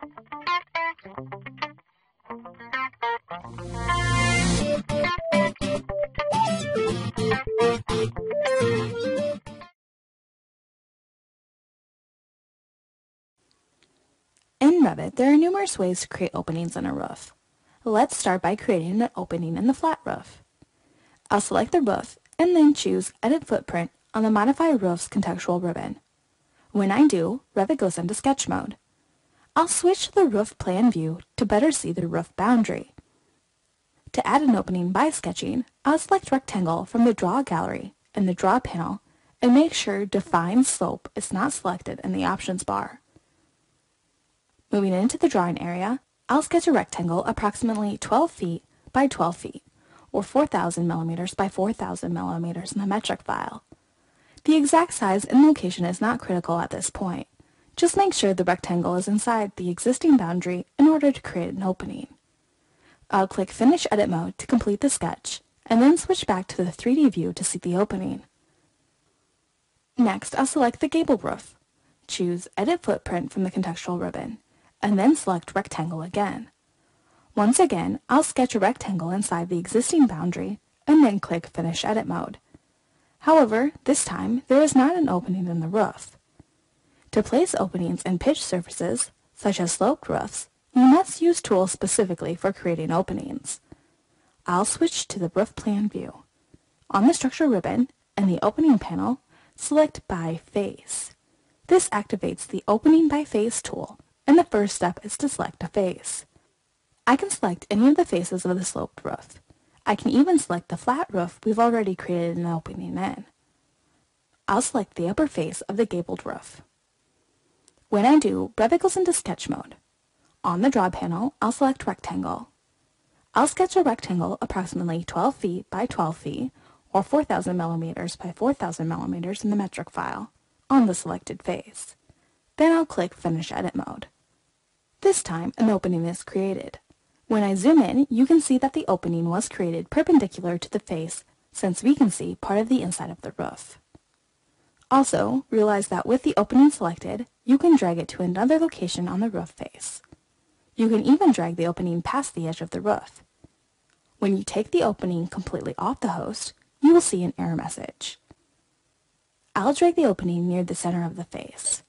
In Revit, there are numerous ways to create openings in a roof. Let's start by creating an opening in the flat roof. I'll select the roof and then choose Edit Footprint on the Modify Roofs contextual ribbon. When I do, Revit goes into sketch mode. I'll switch to the roof plan view to better see the roof boundary. To add an opening by sketching, I'll select Rectangle from the Draw Gallery in the Draw panel and make sure Define Slope is not selected in the Options bar. Moving into the drawing area, I'll sketch a rectangle approximately 12 feet by 12 feet, or 4,000 millimeters by 4,000 millimeters in the metric file. The exact size and location is not critical at this point. Just make sure the rectangle is inside the existing boundary in order to create an opening. I'll click Finish Edit Mode to complete the sketch, and then switch back to the 3D view to see the opening. Next, I'll select the gable roof. Choose Edit Footprint from the contextual ribbon, and then select Rectangle again. Once again, I'll sketch a rectangle inside the existing boundary, and then click Finish Edit Mode. However, this time, there is not an opening in the roof. To place openings in pitched surfaces, such as sloped roofs, you must use tools specifically for creating openings. I'll switch to the roof plan view. On the structure ribbon, in the opening panel, select by face. This activates the opening by face tool, and the first step is to select a face. I can select any of the faces of the sloped roof. I can even select the flat roof we've already created an opening in. I'll select the upper face of the gabled roof. When I do, Revit goes into sketch mode. On the draw panel, I'll select rectangle. I'll sketch a rectangle approximately 12 feet by 12 feet, or 4,000 millimeters by 4,000 millimeters in the metric file, on the selected face. Then I'll click Finish Edit Mode. This time, an opening is created. When I zoom in, you can see that the opening was created perpendicular to the face since we can see part of the inside of the roof. Also, realize that with the opening selected, you can drag it to another location on the roof face. You can even drag the opening past the edge of the roof. When you take the opening completely off the host, you will see an error message. I'll drag the opening near the center of the face.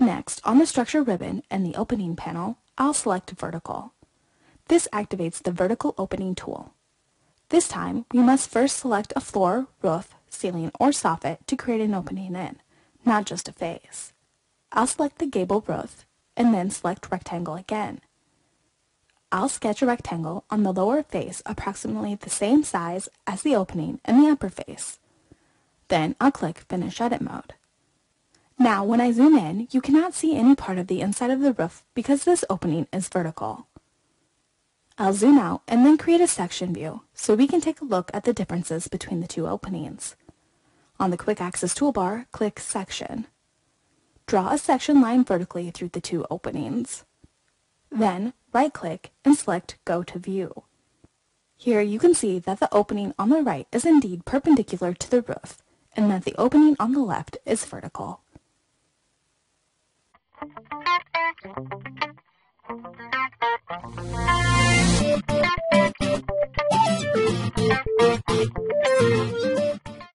Next, on the Structure ribbon and the Opening panel, I'll select Vertical. This activates the vertical opening tool. This time, we must first select a floor, roof, ceiling, or soffit to create an opening in, not just a face. I'll select the gable roof, and then select rectangle again. I'll sketch a rectangle on the lower face approximately the same size as the opening in the upper face. Then I'll click Finish Edit Mode. Now, when I zoom in, you cannot see any part of the inside of the roof because this opening is vertical. I'll zoom out and then create a section view so we can take a look at the differences between the two openings. On the Quick Access toolbar, click Section. Draw a section line vertically through the two openings. Then, right-click and select Go to View. Here you can see that the opening on the right is indeed perpendicular to the roof and that the opening on the left is vertical.